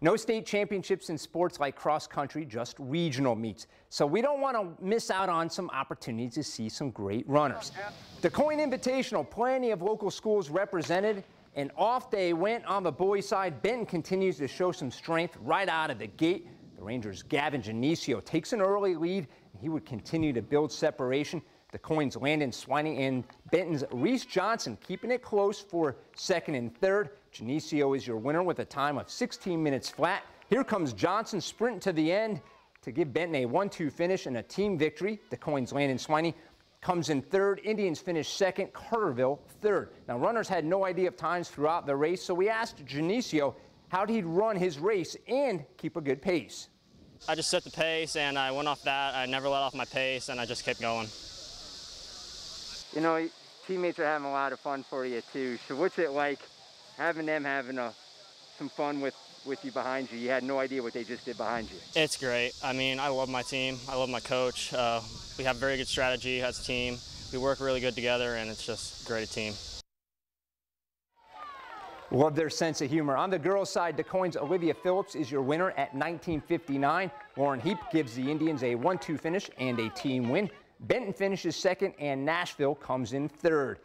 No state championships in sports like cross country, just regional meets. So we don't want to miss out on some opportunities to see some great runners. DuQuoin Invitational, plenty of local schools represented. An off day went on the boys' side. Benton continues to show some strength right out of the gate. The Rangers' Gavin Genesio takes an early lead. And he would continue to build separation. DuQuoin's Landon Swiney and Benton's Reese Johnson keeping it close for second and third. Genesio is your winner with a time of 16 minutes flat. Here comes Johnson sprinting to the end to give Benton a 1-2 finish and a team victory. DuQuoin's Landon Swiney comes in third. Indians finish second. Carterville third. Now runners had no idea of times throughout the race, so we asked Genesio how he'd run his race and keep a good pace. I just set the pace and I went off that. I never let off my pace and I just kept going. You know, teammates are having a lot of fun for you too. So what's it like having them having a, some fun with, with you behind you? You had no idea what they just did behind you. It's great. I mean, I love my team. I love my coach. Uh, we have very good strategy as a team. We work really good together and it's just a great team. Love their sense of humor. On the girls' side, DuQuoin's Olivia Phillips is your winner at 1959. Lauren Heap gives the Indians a 1-2 finish and a team win. Benton finishes second and Nashville comes in third.